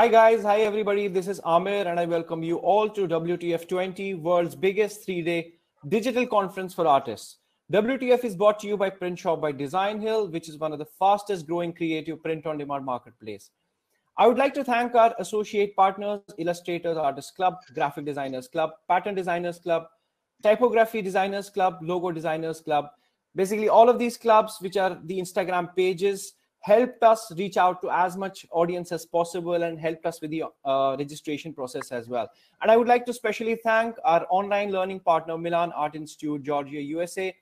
Hi guys, hi everybody. This is Amir and I welcome you all to WTF20, world's biggest three-day digital conference for artists. WTF is brought to you by PrintShop by Designhill, which is one of the fastest growing creative print on demand marketplace. I would like to thank our associate partners, Illustrators Artists Club, Graphic Designers Club, Pattern Designers Club, Typography Designers Club, Logo Designers Club. Basically, all of these clubs, which are the Instagram pages, helped us reach out to as much audience as possible and helped us with the uh, registration process as well. And I would like to specially thank our online learning partner, Milan Art Institute, Georgia, USA.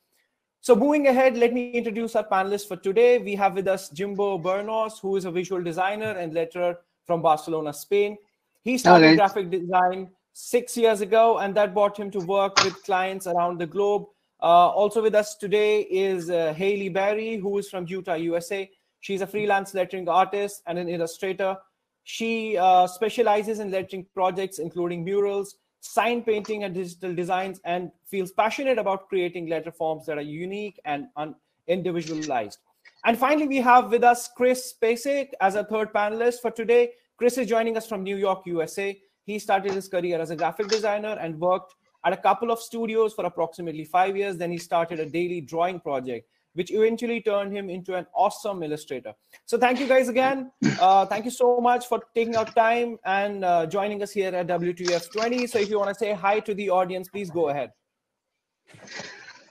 So moving ahead, let me introduce our panelists for today. We have with us Jimbo Bernaus, who is a visual designer and letterer from Barcelona, Spain. He started okay. graphic design six years ago, and that brought him to work with clients around the globe. Uh, also with us today is uh, Hayley Barry, who is from Utah, USA. She's a freelance lettering artist and an illustrator. She uh, specializes in lettering projects, including murals, sign painting, and digital designs, and feels passionate about creating letter forms that are unique and un- individualized. And finally, we have with us Chris Piascik as a third panelist for today. Chris is joining us from New York, USA. He started his career as a graphic designer and worked at a couple of studios for approximately five years. Then he started a daily drawing project which eventually turned him into an awesome illustrator. So thank you guys again. Uh, thank you so much for taking out time and uh, joining us here at WTF 20. So if you want to say hi to the audience, please go ahead.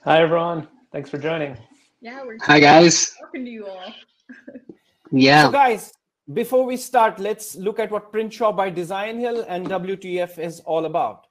Hi, everyone. Thanks for joining. Yeah, we're hi guys. Talking to you all. yeah. So guys, before we start, let's look at what PrintShop by Designhill and WTF is all about.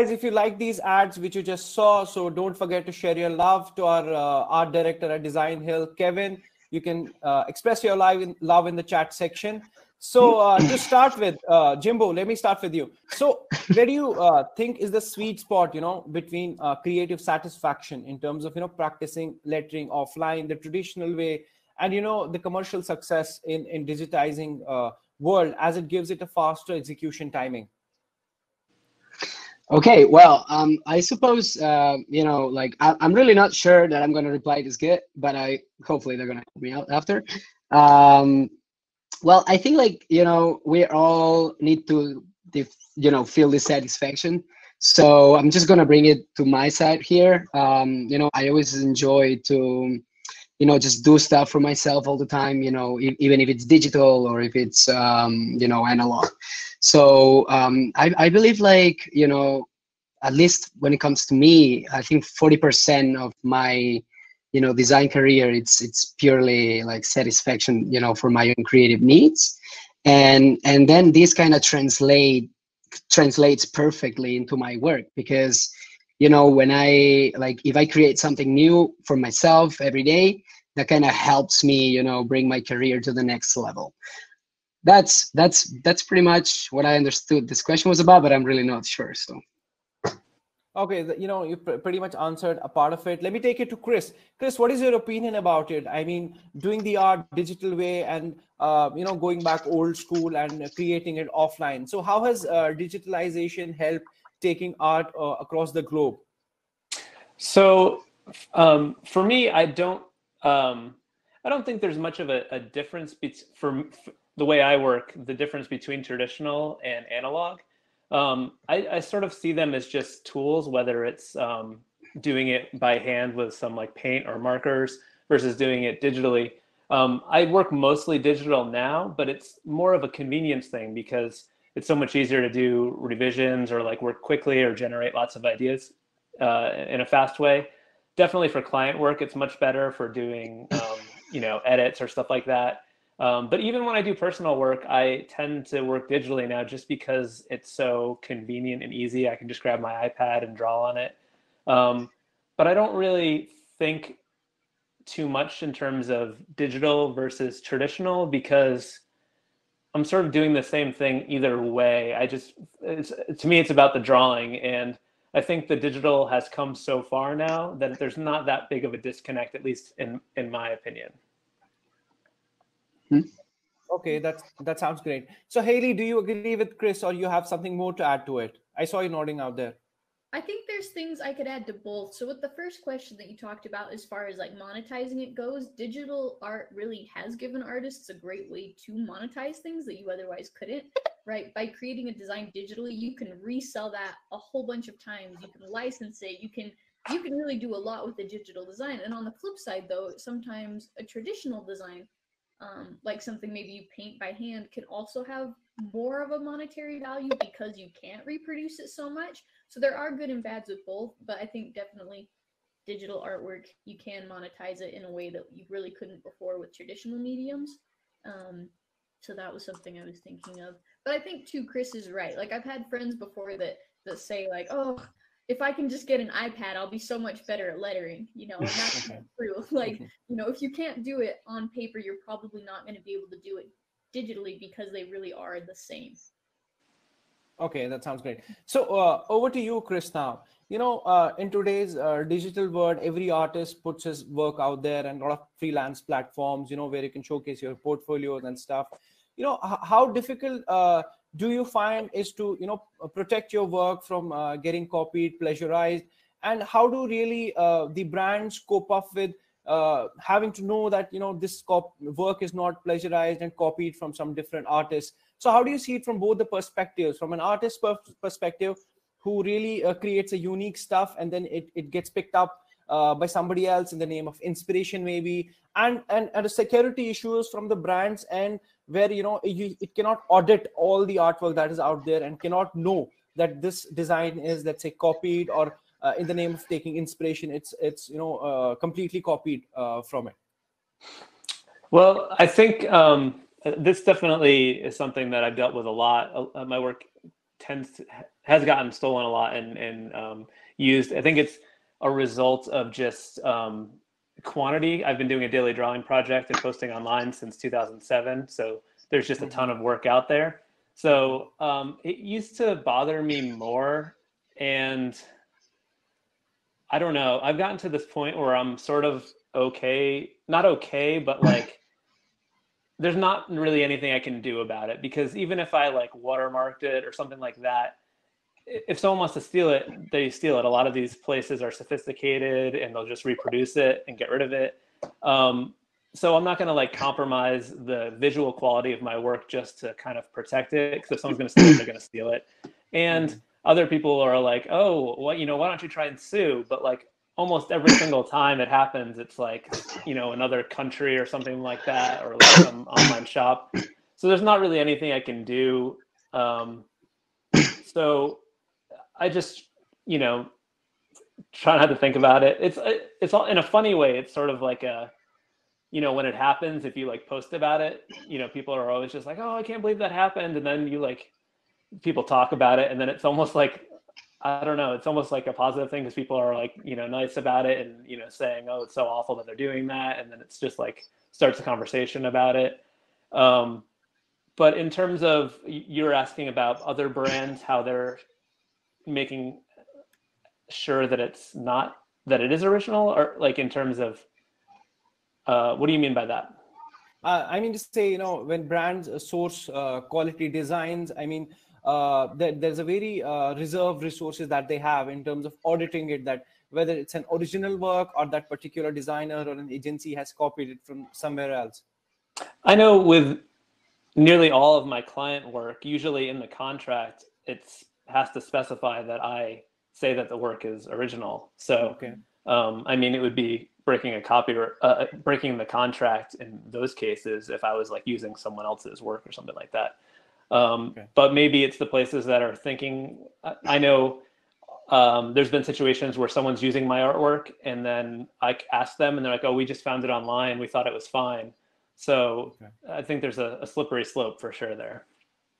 Guys, if you like these ads which you just saw, so don't forget to share your love to our uh, art director at Designhill, Kevin. You can uh, express your love in, love in the chat section. So uh, to start with, uh, Jimbo, let me start with you. So where do you uh, think is the sweet spot, you know, between uh, creative satisfaction in terms of, you know, practicing lettering offline, the traditional way, and, you know, the commercial success in, in digitizing world as it gives it a faster execution timing? Okay, well, um, I suppose uh, you know, like I, am really not sure that I'm going to reply this good, but I hopefully they're going to help me out after. Um, well, I think like you know we all need to you know feel this satisfaction. So I'm just gonna bring it to my side here. Um, you know, I always enjoy to you know just do stuff for myself all the time. You know, even if it's digital or if it's um, you know analog. So um, I, I believe like, you know, at least when it comes to me, I think 40% of my, you know, design career, it's, it's purely like satisfaction, you know, for my own creative needs. And, and then this kind of translate translates perfectly into my work because you know when i like if i create something new for myself every day that kind of helps me you know bring my career to the next level that's that's that's pretty much what i understood this question was about but i'm really not sure so Okay, you know, you pretty much answered a part of it. Let me take it to Chris. Chris, what is your opinion about it? I mean, doing the art digital way and uh, you know going back old school and creating it offline. So, how has uh, digitalization helped taking art uh, across the globe? So, um, for me, I don't, um, I don't think there's much of a, a difference be- for, for the way I work. The difference between traditional and analog um, I, I, sort of see them as just tools, whether it's um, doing it by hand with some like paint or markers versus doing it digitally. Um, I work mostly digital now, but it's more of a convenience thing because it's so much easier to do revisions or like work quickly or generate lots of ideas uh, in a fast way. Definitely for client work, it's much better for doing, um, you know, edits or stuff like that. Um, but even when I do personal work, I tend to work digitally now just because it's so convenient and easy. I can just grab my iPad and draw on it. Um, but I don't really think too much in terms of digital versus traditional because I'm sort of doing the same thing either way. I just, to me, it's about the drawing. And I think the digital has come so far now that there's not that big of a disconnect, at least in, in my opinion. Hmm? Okay, that's that sounds great. So Hayley, do you agree with Chris, or you have something more to add to it? I saw you nodding out there. I think there's things I could add to both. So with the first question that you talked about, as far as like monetizing it goes, digital art really has given artists a great way to monetize things that you otherwise couldn't. Right? By creating a design digitally, you can resell that a whole bunch of times. You can license it. You can you can really do a lot with the digital design. And on the flip side, though, sometimes a traditional design um, like something maybe you paint by hand can also have more of a monetary value because you can't reproduce it so much. So there are good and bads with both, but I think definitely digital artwork you can monetize it in a way that you really couldn't before with traditional mediums. Um, so that was something I was thinking of. But I think too, Chris is right. Like I've had friends before that that say like, "Oh, if I can just get an iPad, I'll be so much better at lettering, you know, and that's true. Like, you know, if you can't do it on paper, you're probably not going to be able to do it digitally because they really are the same. Okay, that sounds great. So, uh, over to you, Chris. Now, you know, uh, in today's uh, digital world, every artist puts his work out there, and a lot of freelance platforms, you know, where you can showcase your portfolios and stuff. You know, how difficult uh, do you find is to you know protect your work from uh, getting copied plagiarized? And how do really uh, the brands cope up with uh, having to know that you know this cop- work is not plagiarized and copied from some different artists? So how do you see it from both the perspectives? From an artist per- perspective who really uh, creates a unique stuff and then it, it gets picked up uh, by somebody else in the name of inspiration maybe? And and, and the security issues from the brands and where you know you, it cannot audit all the artwork that is out there and cannot know that this design is let's say copied or uh, in the name of taking inspiration it's it's you know uh, completely copied uh, from it. Well i think um, this definitely is something that i've dealt with a lot. Uh, my work tends to, has gotten stolen a lot and and um, used. I think it's a result of just um, quantity. I've been doing a daily drawing project and posting online since 2007. So there's just a ton mm-hmm. of work out there. So um, it used to bother me more. And I don't know, I've gotten to this point where I'm sort of okay, not okay, but like, there's not really anything I can do about it because even if I like watermarked it or something like that, if someone wants to steal it, they steal it. A lot of these places are sophisticated and they'll just reproduce it and get rid of it. Um, so I'm not going to like compromise the visual quality of my work just to kind of protect it. Because if someone's going to steal it, they're going to steal it. And other people are like, oh, well, you know, why don't you try and sue? But like almost every single time it happens, it's like, you know, another country or something like that, or like some online shop. So there's not really anything I can do. Um, so I just, you know, try not to think about it. It's it's all in a funny way. It's sort of like a, you know, when it happens, if you like post about it, you know, people are always just like, oh, I can't believe that happened, and then you like, people talk about it, and then it's almost like I don't know. It's almost like a positive thing because people are like, you know, nice about it and, you know, saying, oh, it's so awful that they're doing that. And then it's just like starts a conversation about it. Um, but in terms of you're asking about other brands, how they're making sure that it's not that it is original or like in terms of uh, what do you mean by that? Uh, I mean to say, you know, when brands source uh, quality designs, I mean, uh, there, there's a very uh, reserved resources that they have in terms of auditing it that whether it's an original work or that particular designer or an agency has copied it from somewhere else i know with nearly all of my client work usually in the contract it's has to specify that i say that the work is original so okay. um, i mean it would be breaking a copy or uh, breaking the contract in those cases if i was like using someone else's work or something like that um, okay. But maybe it's the places that are thinking. I know um, there's been situations where someone's using my artwork and then I ask them and they're like, oh, we just found it online. We thought it was fine. So okay. I think there's a, a, slippery slope for sure there.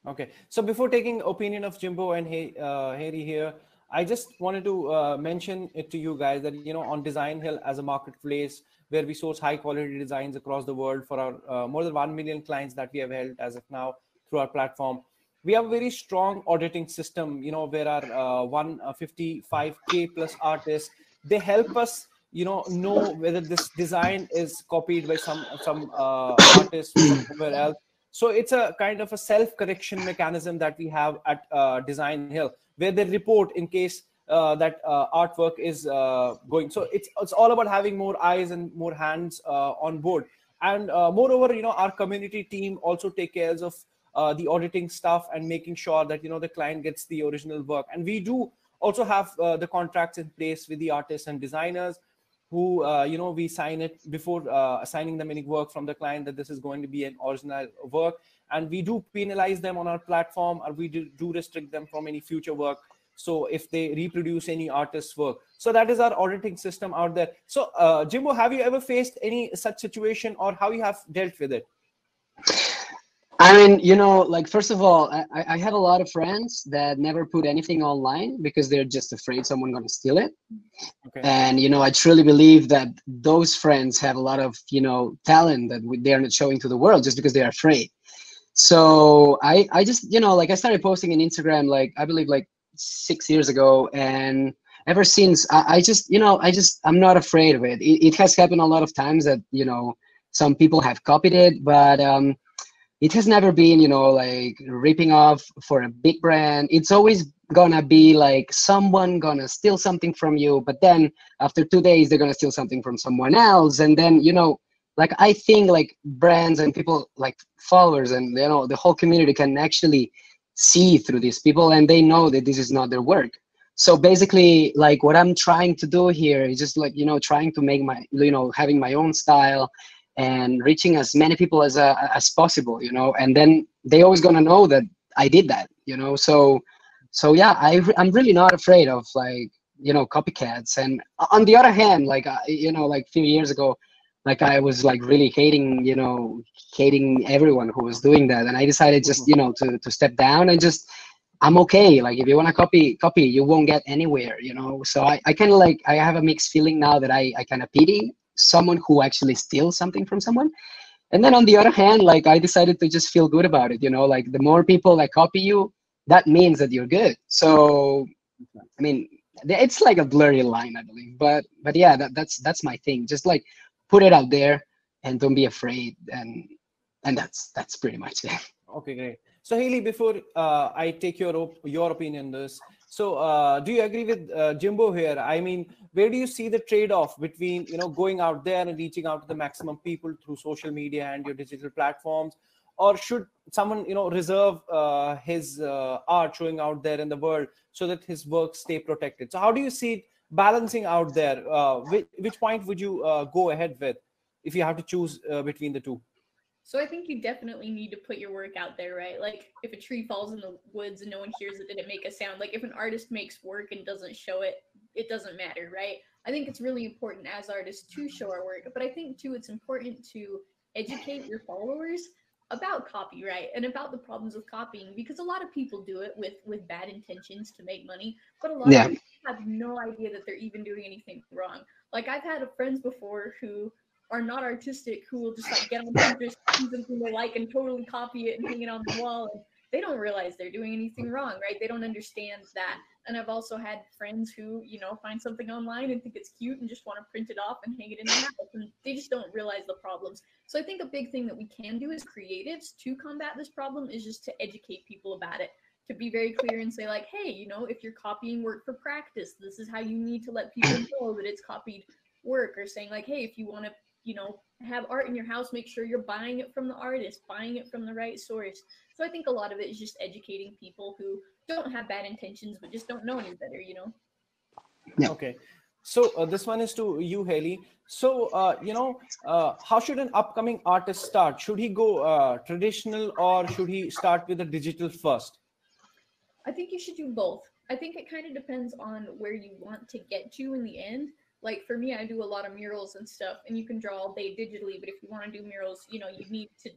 Okay. So before taking opinion of Jimbo and hey, uh, Harry here, I just wanted to uh, mention it to you guys that, you know, on Designhill as a marketplace where we source high quality designs across the world for our uh, more than 1 million clients that we have held as of now through our platform we have a very strong auditing system you know where our uh, 155k uh, plus artists they help us you know know whether this design is copied by some some uh, artist somewhere else so it's a kind of a self correction mechanism that we have at uh, designhill where they report in case uh, that uh, artwork is uh, going. So it's it's all about having more eyes and more hands uh, on board. And uh, moreover you know our community team also take care of the auditing stuff and making sure that you know the client gets the original work. And we do also have the contracts in place with the artists and designers who uh, you know we sign it before uh, assigning them any work from the client that this is going to be an original work. And we do penalize them on our platform or we do, do restrict them from any future work. So if they reproduce any artist's work. So that is our auditing system out there. So uh, jimbo have you ever faced any such situation or how you have dealt with it I mean, you know, like first of all, I, I have a lot of friends that never put anything online because they're just afraid someone's gonna steal it. Okay. And you know, I truly believe that those friends have a lot of you know talent that they are not showing to the world just because they're afraid. So I I just you know like I started posting in Instagram like I believe like six years ago and ever since I, I just you know I just I'm not afraid of it. it. It has happened a lot of times that you know some people have copied it, but um it has never been you know like ripping off for a big brand. It's always gonna be like someone gonna steal something from you but then after two days they're gonna steal something from someone else. And then you know like i think like brands and people like followers and you know the whole community can actually see through these people and they know that this is not their work. So basically like what i'm trying to do here is just like you know trying to make my you know having my own style and reaching as many people as uh, as possible you know and then they always gonna know that i did that you know so so yeah i i'm really not afraid of like you know copycats. And on the other hand like uh, you know like a few years ago like i was like really hating you know hating everyone who was doing that. And i decided just you know to to step down and just i'm okay. Like if you want to copy copy you won't get anywhere you know. So i, I kind of like i have a mixed feeling now that i i kind of pity someone who actually steals something from someone. And then on the other hand like i decided to just feel good about it you know like the more people that copy you that means that you're good. So i mean it's like a blurry line i believe. But but yeah that, that's that's my thing. Just like put it out there and don't be afraid. And and that's that's pretty much it. Okay great. So hayley before uh, i take your your opinion on this so, uh, do you agree with uh, Jimbo here? I mean, where do you see the trade-off between you know going out there and reaching out to the maximum people through social media and your digital platforms, or should someone you know reserve uh, his uh, art showing out there in the world so that his work stay protected? So, how do you see it balancing out there? Uh, which, which point would you uh, go ahead with if you have to choose between the two? So I think you definitely need to put your work out there, right? Like if a tree falls in the woods and no one hears it, did it make a sound? Like if an artist makes work and doesn't show it, it doesn't matter, right? I think it's really important as artists to show our work, but I think too it's important to educate your followers about copyright and about the problems with copying because a lot of people do it with with bad intentions to make money, but a lot Yeah. of people have no idea that they're even doing anything wrong. Like I've had friends before who are not artistic who will just like get on Pinterest, see something they like, and totally copy it and hang it on the wall. And they don't realize they're doing anything wrong, right? They don't understand that. And I've also had friends who, you know, find something online and think it's cute and just want to print it off and hang it in their house, and they just don't realize the problems. So I think a big thing that we can do as creatives to combat this problem is just to educate people about it to be very clear and say like hey you know if you're copying work for practice this is how you need to let people know that it's copied work or saying like hey if you want to you know have art in your house make sure you're buying it from the artist buying it from the right source so i think a lot of it is just educating people who don't have bad intentions but just don't know any better you know Yeah. Okay. So uh, this one is to you, Hayley. So uh, you know, uh, how should an upcoming artist start? Should he go uh, traditional or should he start with the digital first? I think you should do both. I think it kind of depends on where you want to get to in the end. Like for me, I do a lot of murals and stuff, and you can draw all day digitally. But if you want to do murals, you know, you need to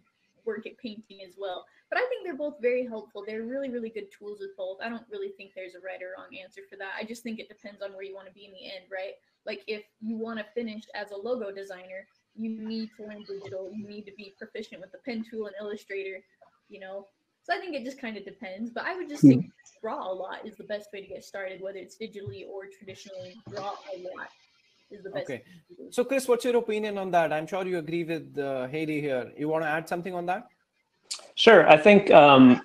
work at painting as well. But I think they're both very helpful. They're really, really good tools with both. I don't really think there's a right or wrong answer for that. I just think it depends on where you want to be in the end, right? Like if you want to finish as a logo designer, you need to learn digital. You need to be proficient with the pen tool and Illustrator, you know. So I think it just kind of depends. But I would just think hmm. draw a lot is the best way to get started, whether it's digitally or traditionally. Draw a lot is the best. Okay. thing to do. So Chris, what's your opinion on that? I'm sure you agree with uh, Hayley here. You want to add something on that? Sure. I think um,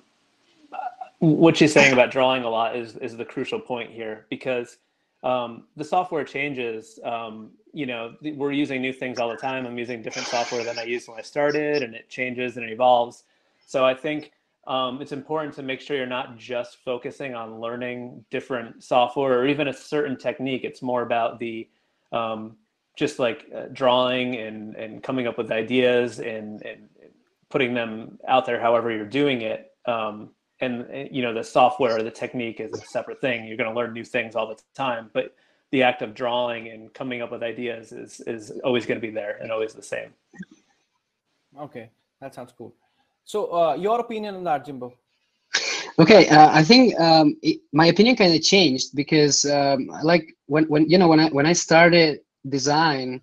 what she's saying about drawing a lot is is the crucial point here because um, the software changes. Um, you know, we're using new things all the time. I'm using different software than I used when I started, and it changes and it evolves. So I think um, it's important to make sure you're not just focusing on learning different software or even a certain technique. It's more about the um, just like uh, drawing and and coming up with ideas and and putting them out there however you're doing it um, and uh, you know the software or the technique is a separate thing you're going to learn new things all the time but the act of drawing and coming up with ideas is is always going to be there and always the same Okay, that sounds cool. So uh, your opinion on that, Jimbo? Okay, uh, I think um, it, my opinion kind of changed because um, like when when you know when I when I started design,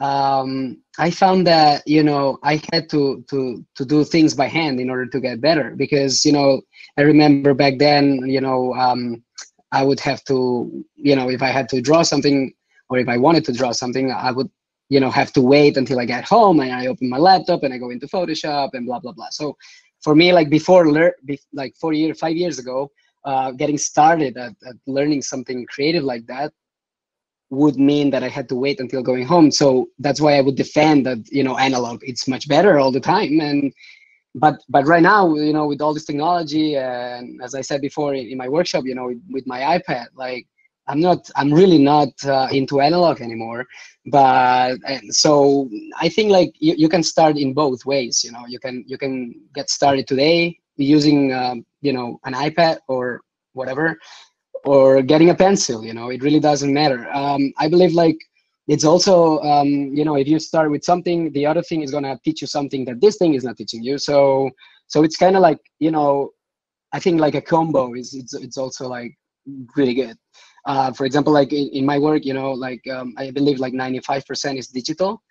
um, I found that you know I had to to to do things by hand in order to get better because you know I remember back then you know um, I would have to you know if I had to draw something or if I wanted to draw something I would you know have to wait until I get home and I open my laptop and I go into Photoshop and blah blah blah. So for me like before lear- be, like four years five years ago uh, getting started at, at learning something creative like that would mean that i had to wait until going home. So that's why i would defend that you know analog it's much better all the time. And but but right now you know with all this technology and as i said before in, in my workshop you know with, with my ipad like i'm not i'm really not uh, into analog anymore but so i think like you, you can start in both ways you know? You can you can get started today using um, you know an ipad or whatever or getting a pencil you know? It really doesn't matter. Um, i believe like it's also um, you know if you start with something the other thing is going to teach you something that this thing is not teaching you. So so it's kind of like you know i think like a combo is it's, it's also like really good uh, for example like in, in my work you know like um, i believe like 95% is digital.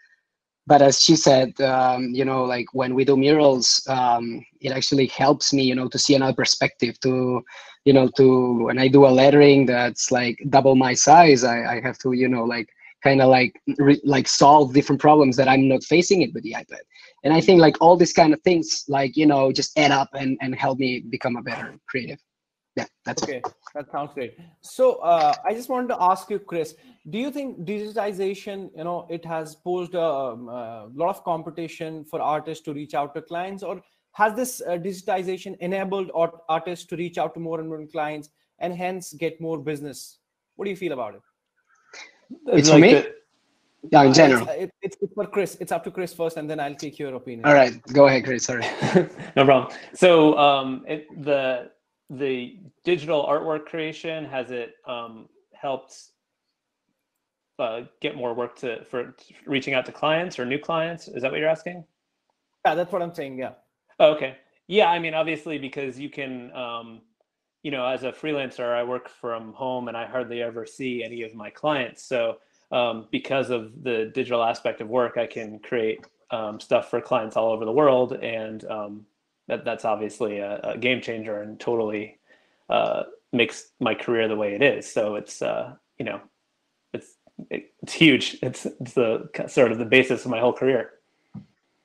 But as she said um, you know like when we do murals um, it actually helps me you know to see another perspective to you know to when i do a lettering that's like double my size i, I have to you know like kind of like re- like solve different problems that i'm not facing it with the ipad. And i think like all these kind of things like you know just add up and, and help me become a better creative. Yeah that's it. Okay, that sounds great. So uh, I just wanted to ask you, Chris, do you think digitization, you know, it has posed a, um, a lot of competition for artists to reach out to clients, or has this uh, digitization enabled art- artists to reach out to more and more clients and hence get more business? What do you feel about it? It's for me? the- yeah in Uh, general it's, it- it's, it's for Chris. It's up to Chris first, and then I'll take your opinion. all right go ahead chris sorry no problem. So um, it, the the digital artwork creation has it um, helped uh, get more work to for reaching out to clients or new clients? Is that what you're asking? Yeah, that's what I'm saying. Yeah. Oh, okay. Yeah, I mean, obviously, because you can, um, you know, as a freelancer, I work from home and I hardly ever see any of my clients. So, um, because of the digital aspect of work, I can create um, stuff for clients all over the world, and um, that that's obviously a, a, game changer and totally uh, makes my career the way it is. So it's uh, you know, it's it's huge. It's it's the sort of the basis of my whole career.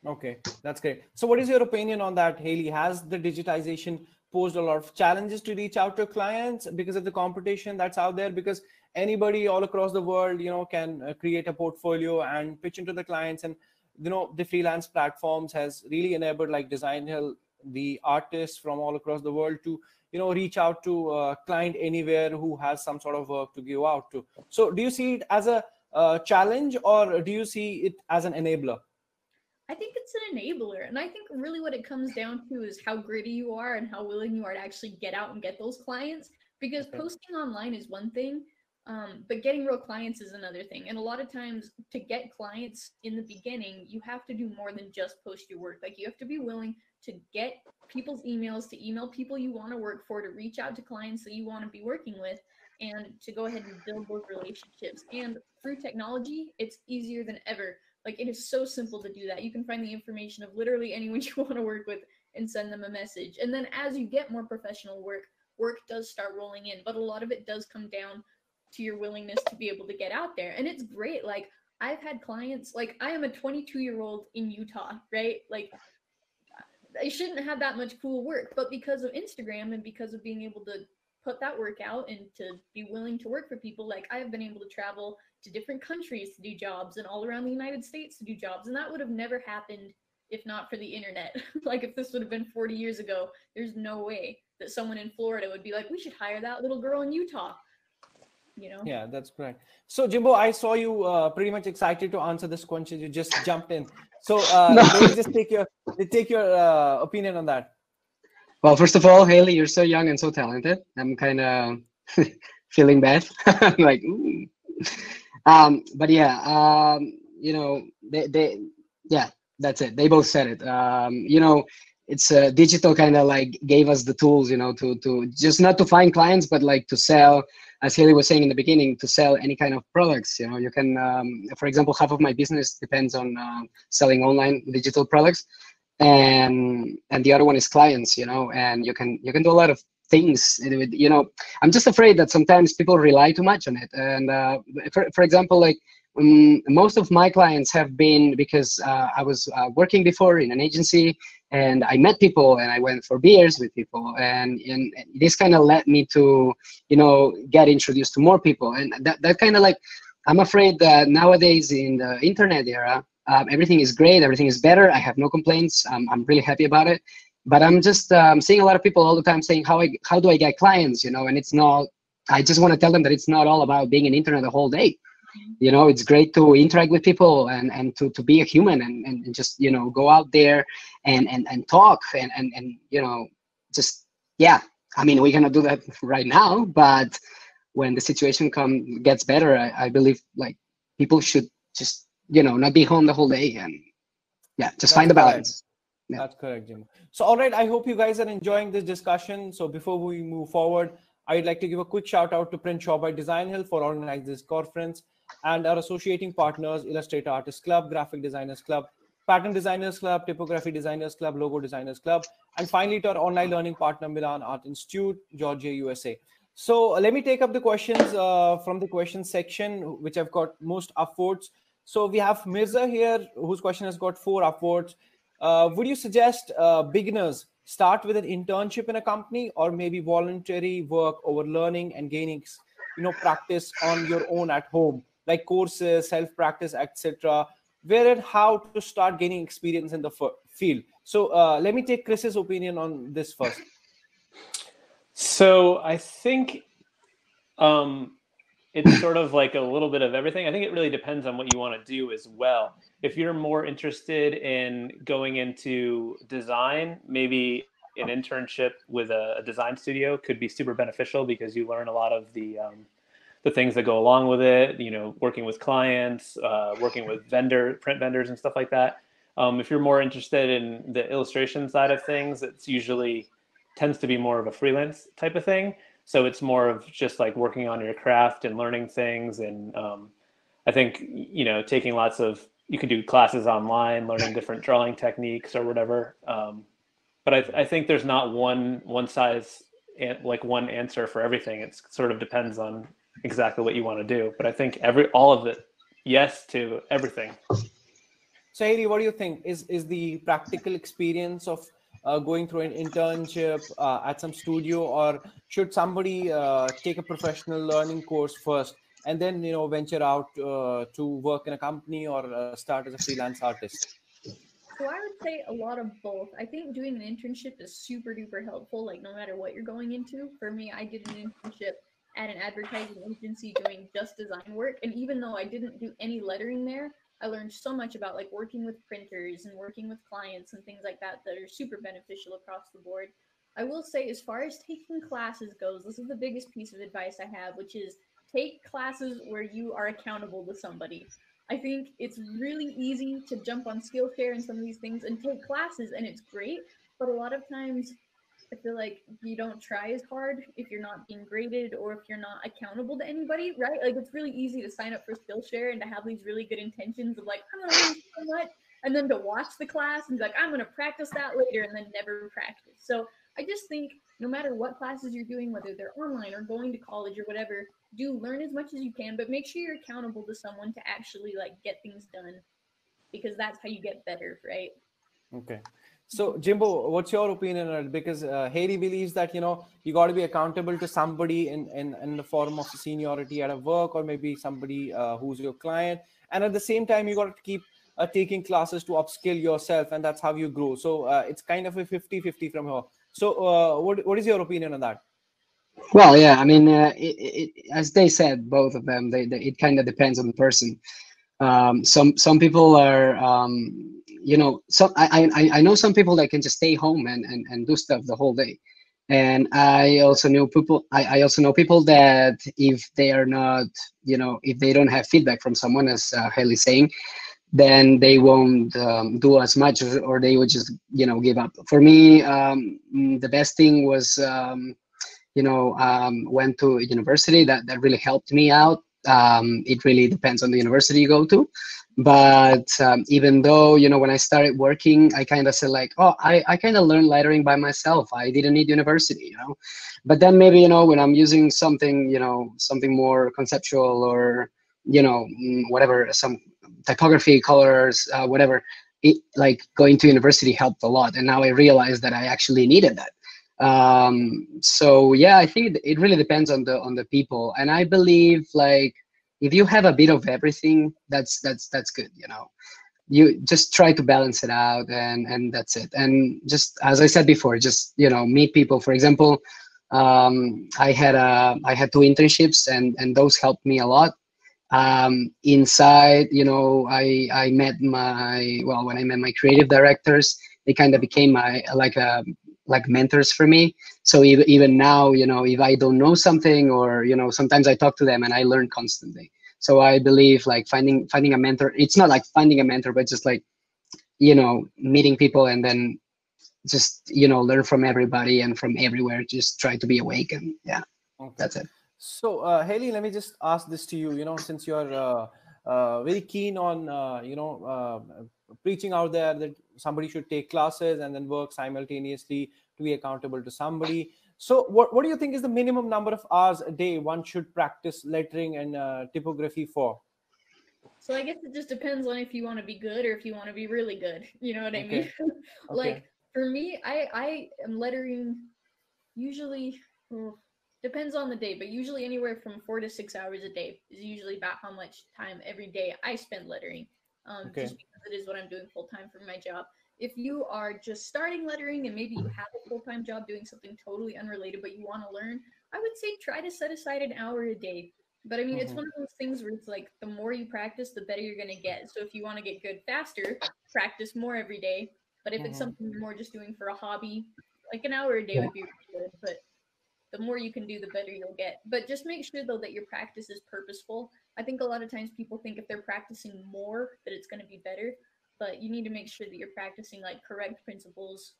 Okay, that's great. So, what is your opinion on that, Hayley? Has the digitization posed a lot of challenges to reach out to clients because of the competition that's out there? Because anybody all across the world, you know, can uh, create a portfolio and pitch into the clients, and you know, the freelance platforms has really enabled like Designhill, the artists from all across the world to you know reach out to a client anywhere who has some sort of work to give out to. So, do you see it as a uh, challenge or do you see it as an enabler? I think it's an enabler. And I think really what it comes down to is how gritty you are and how willing you are to actually get out and get those clients. Because okay. posting online is one thing, um, but getting real clients is another thing. And a lot of times to get clients in the beginning, you have to do more than just post your work. Like you have to be willing to get people's emails, to email people you want to work for, to reach out to clients that you want to be working with, and to go ahead and build those relationships. And through technology, it's easier than ever like it is so simple to do that. You can find the information of literally anyone you want to work with and send them a message. And then as you get more professional work, work does start rolling in, but a lot of it does come down to your willingness to be able to get out there. And it's great. Like I've had clients, like I am a 22 year old in Utah, right? Like I shouldn't have that much cool work, but because of Instagram and because of being able to put that work out and to be willing to work for people, like I have been able to travel to different countries to do jobs and all around the United States to do jobs. And that would have never happened if not for the internet. like if this would have been 40 years ago, there's no way that someone in Florida would be like, we should hire that little girl in Utah. You know? Yeah, that's correct. So Jimbo, I saw you uh, pretty much excited to answer this question. You just jumped in. So uh, no. just take your take your uh, opinion on that. Well, first of all, Hayley, you're so young and so talented. I'm kind of feeling bad. like, ooh. Um, but yeah, um, you know, they, they, yeah, that's it. They both said it. Um, you know, it's uh, digital kind of like gave us the tools, you know, to to just not to find clients, but like to sell. As Hayley was saying in the beginning, to sell any kind of products. You know, you can, um, for example, half of my business depends on uh, selling online digital products, and and the other one is clients. You know, and you can you can do a lot of things you know i'm just afraid that sometimes people rely too much on it and uh, for, for example like um, most of my clients have been because uh, i was uh, working before in an agency and i met people and i went for beers with people and, and this kind of led me to you know get introduced to more people. And that, that kind of like i'm afraid that nowadays in the internet era um, everything is great everything is better. I have no complaints. Um, i'm really happy about it. But i'm just um, seeing a lot of people all the time saying how i how do i get clients? You know and it's not i just want to tell them that it's not all about being an internet the whole day you know it's great to interact with people and and to, to be a human and, and, and just you know go out there and and, and talk and, and and you know just yeah i mean we're gonna do that right now but when the situation come gets better i, I believe like people should just you know not be home the whole day and yeah just That's find the balance yeah. That's correct, Jim. So, all right, I hope you guys are enjoying this discussion. So, before we move forward, I'd like to give a quick shout out to PrintShop by Designhill for organizing this conference and our associating partners, Illustrator Artists Club, Graphic Designers Club, Pattern Designers Club, Typography Designers Club, Logo Designers Club, and finally to our online learning partner, Milan Art Institute, Georgia, USA. So let me take up the questions uh, from the question section, which I've got most upvotes. So we have Mirza here, whose question has got four upvotes. Uh, would you suggest uh, beginners start with an internship in a company or maybe voluntary work over learning and gaining you know practice on your own at home like courses self practice etc where and how to start gaining experience in the field so uh, let me take chris's opinion on this first so i think um, it's sort of like a little bit of everything. I think it really depends on what you want to do as well. If you're more interested in going into design, maybe an internship with a, a design studio could be super beneficial because you learn a lot of the um, the things that go along with it. You know, working with clients, uh, working with vendor print vendors and stuff like that. Um, if you're more interested in the illustration side of things, it's usually tends to be more of a freelance type of thing. So it's more of just like working on your craft and learning things. And um, I think, you know, taking lots of, you can do classes online, learning different drawing techniques or whatever. Um, but I, I think there's not one, one size, like one answer for everything. It sort of depends on exactly what you want to do. But I think every, all of it, yes to everything. So, Hayley, what do you think? Is is the practical experience of uh, going through an internship uh, at some studio, or should somebody uh, take a professional learning course first and then you know venture out uh, to work in a company or uh, start as a freelance artist? So I would say a lot of both. I think doing an internship is super duper helpful. Like no matter what you're going into. For me, I did an internship at an advertising agency doing just design work, and even though I didn't do any lettering there, I learned so much about like working with printers and working with clients and things like that that are super beneficial across the board. I will say, as far as taking classes goes, this is the biggest piece of advice I have, which is take classes where you are accountable to somebody. I think it's really easy to jump on Skillshare and some of these things and take classes, and it's great. But a lot of times I feel like you don't try as hard if you're not being graded or if you're not accountable to anybody, right? Like it's really easy to sign up for Skillshare and to have these really good intentions of like, I'm gonna learn so much, and then to watch the class and be like, I'm gonna practice that later and then never practice. So I just think no matter what classes you're doing, whether they're online or going to college or whatever, do learn as much as you can, but make sure you're accountable to someone to actually like get things done because that's how you get better, right? Okay. So, Jimbo, what's your opinion on it? Because uh, Harry believes that you know you got to be accountable to somebody in, in in the form of seniority at a work, or maybe somebody uh, who's your client, and at the same time you got to keep uh, taking classes to upskill yourself, and that's how you grow. So uh, it's kind of a 50-50 from here. So, uh, what what is your opinion on that? Well, yeah, I mean, uh, it, it, as they said, both of them, they, they it kind of depends on the person. Um, some some people are um, you know, so I, I I know some people that can just stay home and, and, and do stuff the whole day. And I also know people I, I also know people that if they are not, you know, if they don't have feedback from someone, as uh, Hayley saying, then they won't um, do as much or they would just, you know, give up. For me, um, the best thing was um, you know, um, went to university that, that really helped me out. Um, it really depends on the university you go to but um, even though you know when i started working i kind of said like oh i, I kind of learned lettering by myself. I didn't need university you know? But then maybe you know when i'm using something you know something more conceptual or you know mm, whatever some typography colors uh, whatever it like going to university helped a lot. And now i realize that i actually needed that. Um so yeah i think it really depends on the on the people. And i believe like if you have a bit of everything that's that's that's good you know. You just try to balance it out and and that's it. And just as i said before just you know meet people. For example um, i had a i had two internships and and those helped me a lot. Um, inside you know i i met my well when i met my creative directors they kind of became my like a like mentors for me. So even, even now you know if i don't know something or you know sometimes i talk to them and i learn constantly. So i believe like finding finding a mentor it's not like finding a mentor but just like you know meeting people and then just you know learn from everybody and from everywhere just try to be awake and yeah okay. that's it. So uh, hayley let me just ask this to you. You know since you're uh, uh, very keen on uh, you know uh, preaching out there that somebody should take classes and then work simultaneously to be accountable to somebody. So what, what do you think is the minimum number of hours a day one should practice lettering and uh, typography for? So i guess it just depends on if you want to be good or if you want to be really good. You know what okay. i mean like okay. for me i i am lettering usually well, depends on the day but usually anywhere from four to six hours a day is usually about how much time every day i spend lettering um, okay. just because it is what i'm doing full time for my job. If you are just starting lettering and maybe you have a full-time job doing something totally unrelated but you want to learn i would say try to set aside an hour a day. But i mean mm-hmm. it's one of those things where it's like the more you practice the better you're going to get. So if you want to get good faster practice more every day. But if mm-hmm. it's something you're more just doing for a hobby like an hour a day would be really good but the more you can do the better you'll get. But just make sure though that your practice is purposeful i think a lot of times people think if they're practicing more that it's going to be better but you need to make sure that you're practicing like correct principles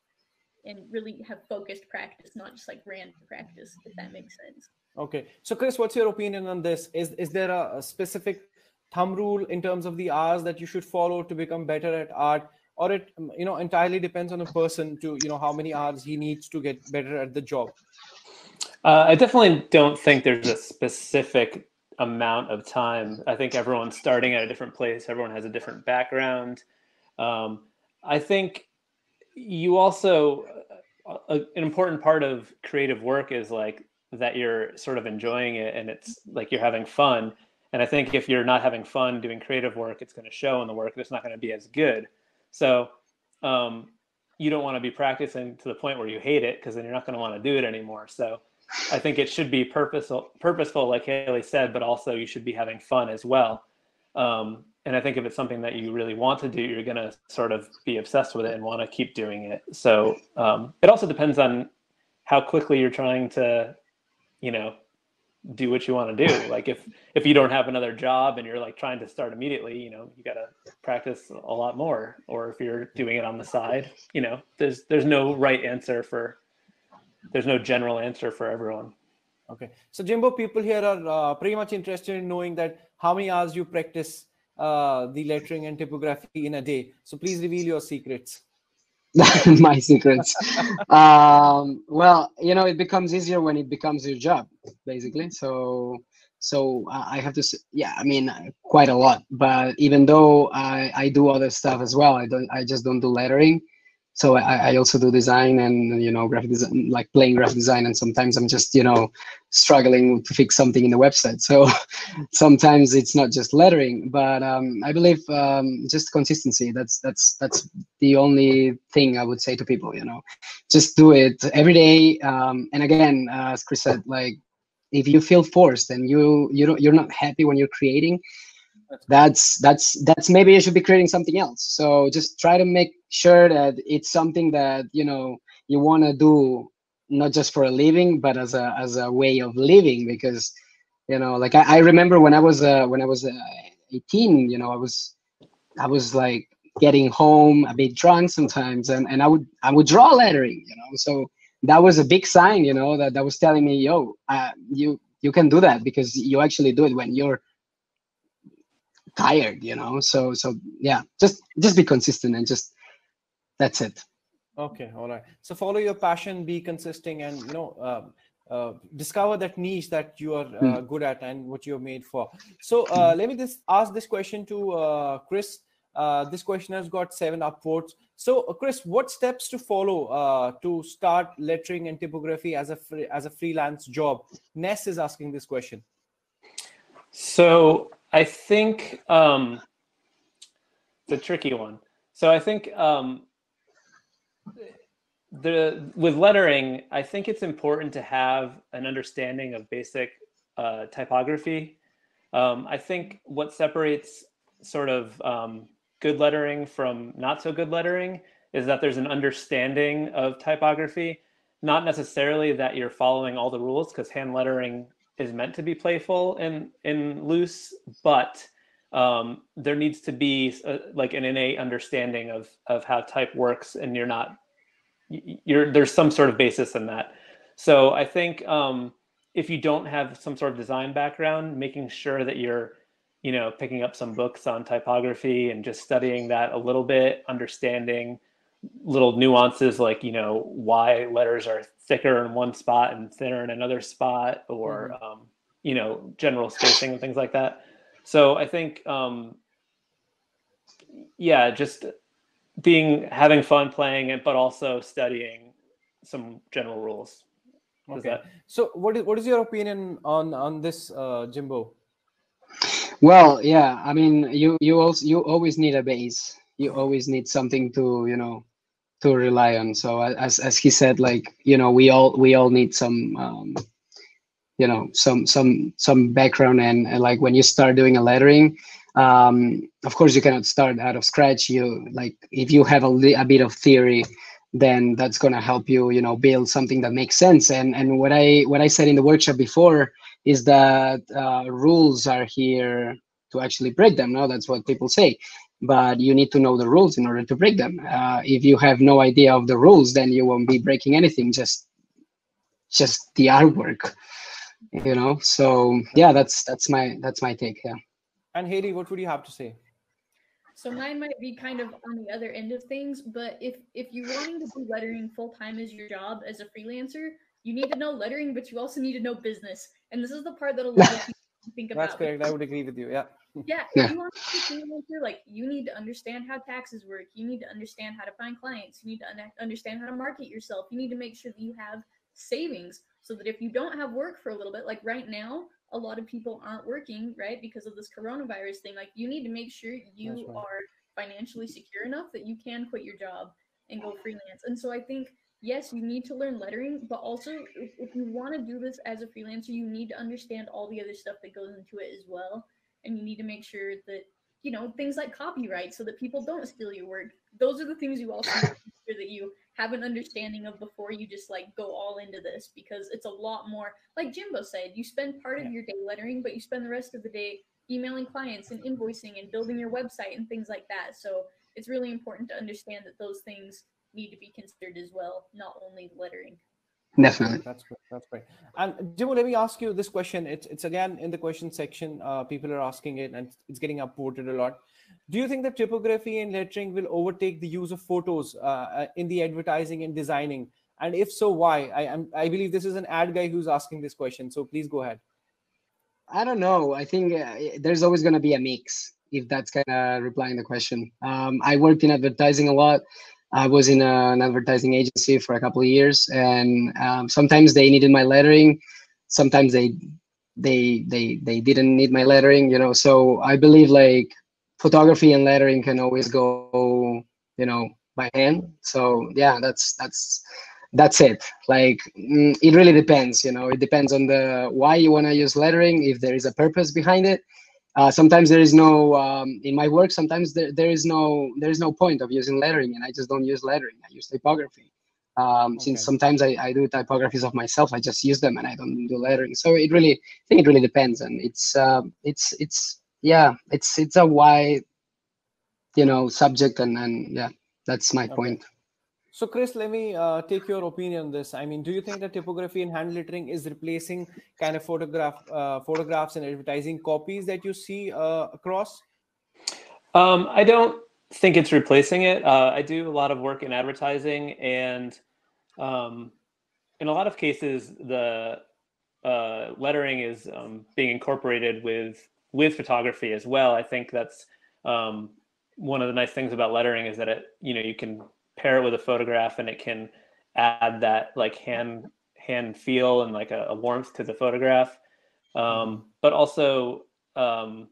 and really have focused practice, not just like random practice, if that makes sense. Okay. So Chris, what's your opinion on this? Is is there a, a specific thumb rule in terms of the hours that you should follow to become better at art? Or it you know entirely depends on a person to you know how many hours he needs to get better at the job. Uh, I definitely don't think there's a specific amount of time. I think everyone's starting at a different place. Everyone has a different background. Um, I think you also uh, a, an important part of creative work is like that you're sort of enjoying it and it's like you're having fun. And I think if you're not having fun doing creative work, it's going to show in the work. It's not going to be as good. So um, you don't want to be practicing to the point where you hate it because then you're not going to want to do it anymore. So I think it should be purposeful, purposeful, like Hayley said, but also you should be having fun as well. Um, and I think if it's something that you really want to do, you're going to sort of be obsessed with it and want to keep doing it. So um, it also depends on how quickly you're trying to, you know, do what you want to do. Like if if you don't have another job and you're like trying to start immediately, you know, you got to practice a lot more. Or if you're doing it on the side, you know, there's there's no right answer for there's no general answer for everyone. Okay, so Jimbo, people here are uh, pretty much interested in knowing that how many hours you practice uh, the lettering and typography in a day. So please reveal your secrets. My secrets. um, well, you know, it becomes easier when it becomes your job, basically. So, so I have to say, yeah, I mean, quite a lot. But even though I I do other stuff as well, I don't, I just don't do lettering so I, I, also do design and you know graphic design like playing graphic design and sometimes i'm just you know struggling to fix something in the website. So sometimes it's not just lettering but um, i believe um, just consistency that's that's that's the only thing i would say to people you know. Just do it every day um, and again uh, as chris said like if you feel forced and you you don't you're not happy when you're creating that's that's that's maybe you should be creating something else. So just try to make sure that it's something that you know you want to do not just for a living but as a as a way of living because you know like i, I remember when i was uh, when i was uh, 18 you know i was i was like getting home a bit drunk sometimes and, and i would i would draw lettering you know so that was a big sign you know that that was telling me yo uh, you you can do that because you actually do it when you're tired you know? So so yeah just just be consistent and just that's it. Okay all right. So follow your passion be consistent and you know um, uh, discover that niche that you are uh, mm. good at and what you're made for. So uh, mm. let me just ask this question to uh, chris. Uh, this question has got seven upvotes so uh, chris what steps to follow to start lettering and typography as a free, as a freelance job? Ness is asking this question. So I think um, it's a tricky one. So I think um, the with lettering, I think it's important to have an understanding of basic uh, typography. Um, I think what separates sort of um, good lettering from not so good lettering is that there's an understanding of typography, not necessarily that you're following all the rules, because hand lettering is meant to be playful and and loose, but um, there needs to be a, uh, like an innate understanding of of how type works, and you're not you're there's some sort of basis in that. So I think um, if you don't have some sort of design background, making sure that you're you know picking up some books on typography and just studying that a little bit, understanding little nuances like you know why letters are thicker in one spot and thinner in another spot or mm-hmm. um, you know general spacing and things like that. So i think um, yeah just being having fun playing it but also studying some general rules. Okay. that... so what is what is your opinion on on this uh, jimbo? Well yeah i mean you you also you always need a base. You always need something to you know to rely on. So as as he said, like you know, we all we all need some um, you know some some some background. And, and like when you start doing a lettering um, of course you cannot start out of scratch. You like if you have a, a bit of theory then that's going to help you you know build something that makes sense. And and what i what i said in the workshop before is that uh, rules are here to actually break them no? That's what people say but you need to know the rules in order to break them. Uh, if you have no idea of the rules, then you won't be breaking anything. Just just the artwork, you know. So yeah, that's that's my that's my take. Yeah. And Hayley, what would you have to say? So mine might be kind of on the other end of things, but if if you're wanting to do lettering full time as your job as a freelancer, you need to know lettering, but you also need to know business. And this is the part that a lot of people think about. That's correct. I would agree with you. Yeah. Yeah, if you want to be a freelancer, like you need to understand how taxes work. You need to understand how to find clients. You need to un- understand how to market yourself. You need to make sure that you have savings so that if you don't have work for a little bit, like right now, a lot of people aren't working, right, because of this coronavirus thing. Like you need to make sure you right. are financially secure enough that you can quit your job and go freelance. And so I think yes, you need to learn lettering, but also if, if you want to do this as a freelancer, you need to understand all the other stuff that goes into it as well. And you need to make sure that, you know, things like copyright so that people don't steal your work. Those are the things you also need to make sure that you have an understanding of before you just like go all into this because it's a lot more like Jimbo said, you spend part of your day lettering, but you spend the rest of the day emailing clients and invoicing and building your website and things like that. So it's really important to understand that those things need to be considered as well, not only lettering. Definitely. That's great. That's great. And Jimbo, let me ask you this question. It's it's again in the question section. Uh, people are asking it, and it's getting upvoted a lot. Do you think that typography and lettering will overtake the use of photos uh, uh, in the advertising and designing? And if so, why? I am I believe this is an ad guy who's asking this question. So please go ahead. I don't know. I think uh, there's always going to be a mix if that's kind of replying the question. Um, I worked in advertising a lot. I was in a, an advertising agency for a couple of years, and um, sometimes they needed my lettering. Sometimes they they they they didn't need my lettering. You know, so I believe like photography and lettering can always go you know by hand. So yeah, that's that's that's it like mm, it really depends you know it depends on the why you want to use lettering if there is a purpose behind it uh, sometimes there is no um, in my work sometimes there, there is no there is no point of using lettering and i just don't use lettering i use typography um, Okay. since sometimes I, I do typographies of myself i just use them and i don't do lettering so it really i think it really depends and it's um, it's it's yeah it's it's a wide you know subject and and yeah that's my Okay. point So, Chris, let me uh, take your opinion on this. I mean, do you think that typography and hand lettering is replacing kind of photograph uh, photographs and advertising copies that you see uh, across? Um, I don't think it's replacing it. Uh, I do a lot of work in advertising, and um, in a lot of cases, the uh, lettering is um, being incorporated with with photography as well. I think that's um, one of the nice things about lettering is that it you know you can pair it with a photograph, and it can add that like hand hand feel and like a, a warmth to the photograph. Um, but also um,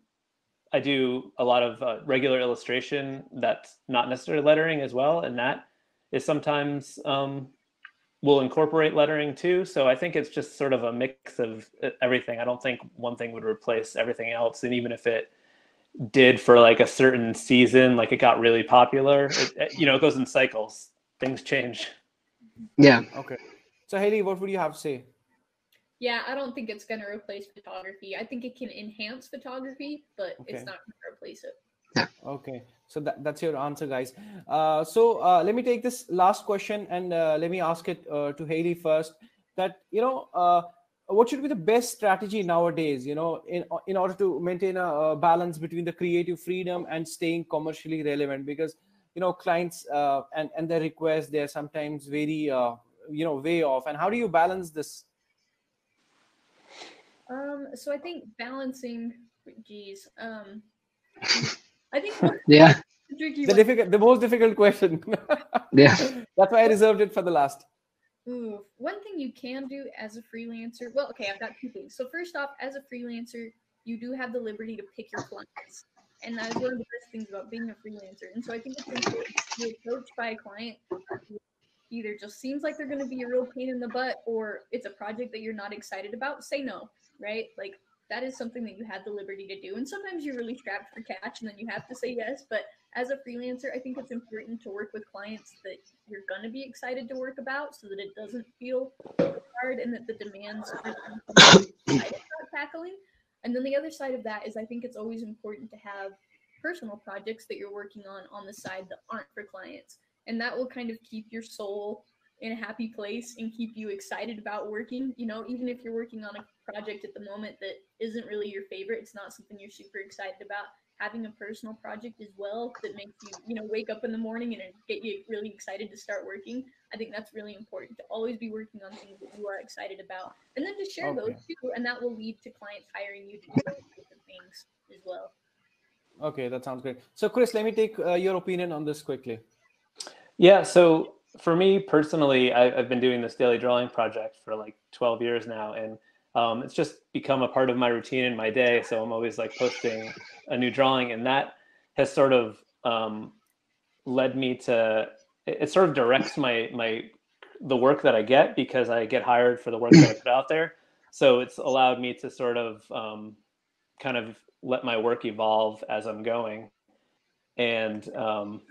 I do a lot of uh, regular illustration that's not necessarily lettering as well, and that is sometimes um, will incorporate lettering too. So I think it's just sort of a mix of uh, everything. I don't think one thing would replace everything else, and even if it did for like a certain season, like it got really popular, it, it- you know, it goes in cycles. Things change. yeah Okay. So, Hayley, what would you have to say? Yeah, I don't think it's going to replace photography. I think it can enhance photography, but Okay. it's not going to replace it. Okay, so that, that's your answer, guys. Uh, so uh, let me take this last question and uh, let me ask it uh, to Hayley first. That you know, uh, what should be the best strategy nowadays? You know, in in order to maintain a, uh balance between the creative freedom and staying commercially relevant, because you know, clients uh, and and their requests they're sometimes very uh, you know way off. And how do you balance this? Um, so I think balancing, geez, um, I think yeah the tricky The one. difficult, the most difficult question. yeah that's why I reserved it for the last. Ooh, one thing you can do as a freelancer. Well, okay, I've got two things. So first off, as a freelancer, you do have the liberty to pick your clients, and that is one of the best things about being a freelancer. And so I think it's important to be approached by a client either just seems like they're going to be a real pain in the butt, or it's a project that you're not excited about. Say no, right? Like that is something that you have the liberty to do. And sometimes you're really strapped for cash, and then you have to say yes. But as a freelancer, I think it's important to work with clients that you're going to be excited to work about so that it doesn't feel hard and that the demands are tackling. And then the other side of that is I think it's always important to have personal projects that you're working on on the side that aren't for clients. And that will kind of keep your soul in a happy place and keep you excited about working. You know, even if you're working on a project at the moment that isn't really your favorite, it's not something you're super excited about. Having a personal project as well that makes you, you know, wake up in the morning and get you really excited to start working. I think that's really important to always be working on things that you are excited about, and then to share okay. those too, and that will lead to clients hiring you to do those different things as well. Okay, that sounds great. So, Chris, let me take uh, your opinion on this quickly. Yeah. So, for me personally, I, have been doing this daily drawing project for like 12 years now, and um, it's just become a part of my routine in my day. So I'm always like posting a new drawing, and that has sort of um, led me to. It, sort of directs my my the work that I get because I get hired for the work that I put out there. So it's allowed me to sort of um, kind of let my work evolve as I'm going, and um,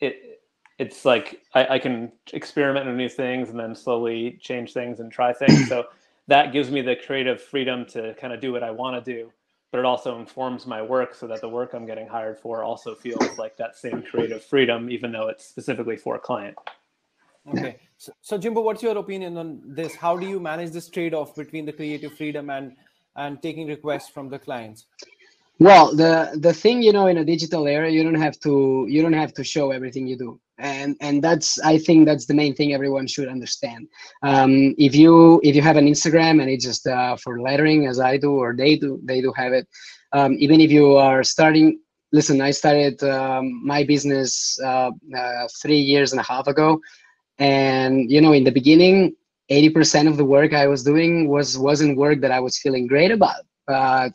it it's like I, I, can experiment with new things and then slowly change things and try things. so that gives me the creative freedom to kind of do what I want to do, but it also informs my work so that the work I'm getting hired for also feels like that same creative freedom, even though it's specifically for a client. Okay. So, so Jimbo, what's your opinion on this? How do you manage this trade-off between the creative freedom and and taking requests from the clients? Well, the the thing you know in a digital era, you don't have to you don't have to show everything you do, and and that's I think that's the main thing everyone should understand. Um, if you if you have an Instagram and it's just uh, for lettering as I do or they do they do have it, um, even if you are starting. Listen, I started um, my business uh, uh, three years and a half ago, and you know in the beginning, eighty percent of the work I was doing was wasn't work that I was feeling great about, but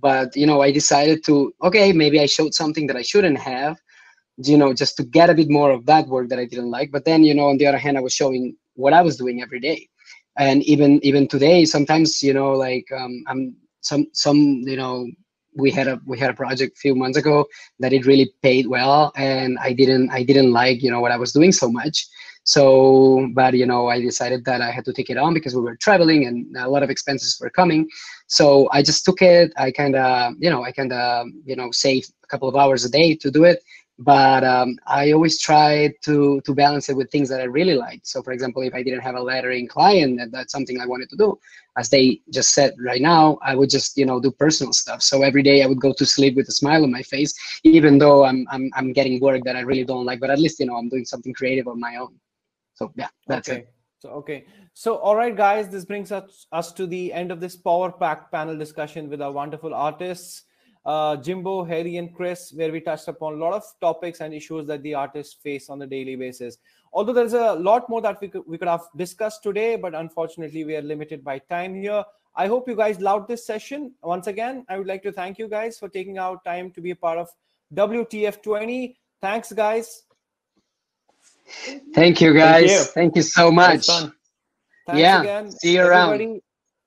but you know i decided to okay maybe i showed something that i shouldn't have you know just to get a bit more of that work that i didn't like. But then you know on the other hand i was showing what i was doing every day. And even even today sometimes you know like um, i'm some some you know we had a we had a project a few months ago that it really paid well and i didn't i didn't like you know what i was doing so much so, but you know, I decided that I had to take it on because we were traveling and a lot of expenses were coming. So I just took it. I kind of, you know, I kind of, you know, saved a couple of hours a day to do it. But um, I always tried to to balance it with things that I really liked. So, for example, if I didn't have a lettering client, that that's something I wanted to do. As they just said right now, I would just you know do personal stuff. So every day I would go to sleep with a smile on my face, even though I'm I'm I'm getting work that I really don't like. But at least you know I'm doing something creative on my own. So yeah, that's okay. it. So okay. So all right, guys, this brings us us to the end of this power pack panel discussion with our wonderful artists, uh, Jimbo, Hayley, and Chris, where we touched upon a lot of topics and issues that the artists face on a daily basis. Although there's a lot more that we could we could have discussed today, but unfortunately we are limited by time here. I hope you guys loved this session. Once again, I would like to thank you guys for taking out time to be a part of WTF 20. Thanks, guys. Thank you, guys. Thank you, Thank you so much. Thanks yeah. Again. See you Everybody, around.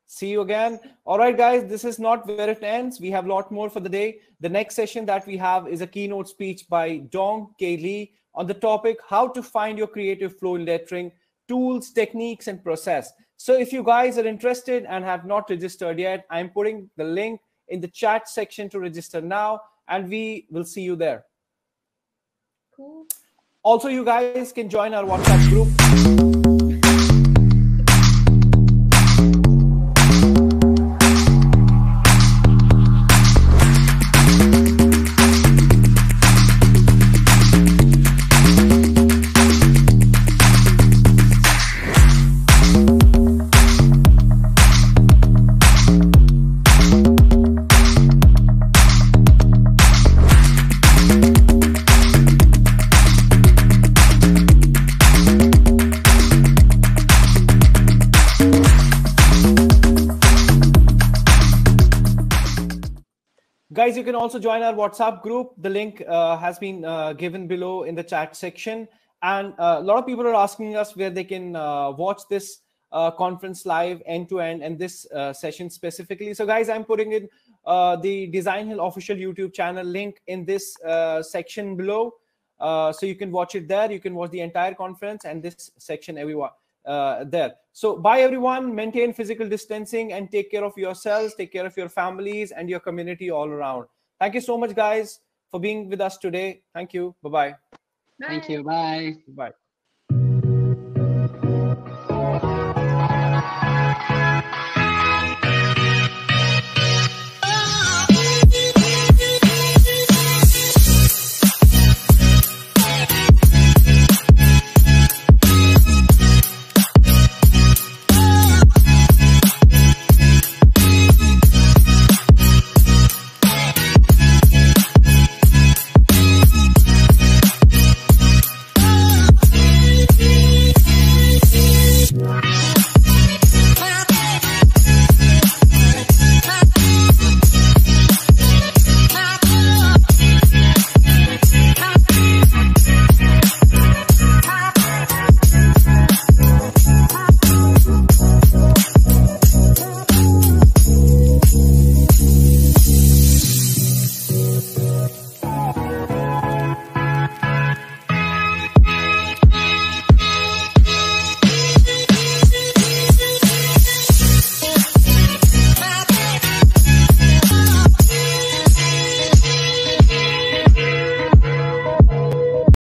See you again. All right, guys. This is not where it ends. We have a lot more for the day. The next session that we have is a keynote speech by Dong K. Lee on the topic how to find your creative flow in lettering, tools, techniques, and process. So if you guys are interested and have not registered yet, I'm putting the link in the chat section to register now, and we will see you there. Cool. Also, you guys can join our WhatsApp group. Can also join our whatsapp group the link uh, has been uh, given below in the chat section and uh, a lot of people are asking us where they can uh, watch this uh, conference live end to end and this session specifically so guys i'm putting in the Designhill official youtube channel link in this section below so you can watch it there you can watch the entire conference and this section everyone there. So, bye everyone. Maintain physical distancing and take care of yourselves, take care of your families and your community all around. Thank you so much, guys. for being with us today. Thank you. Bye-bye. Thank you. Bye. Bye.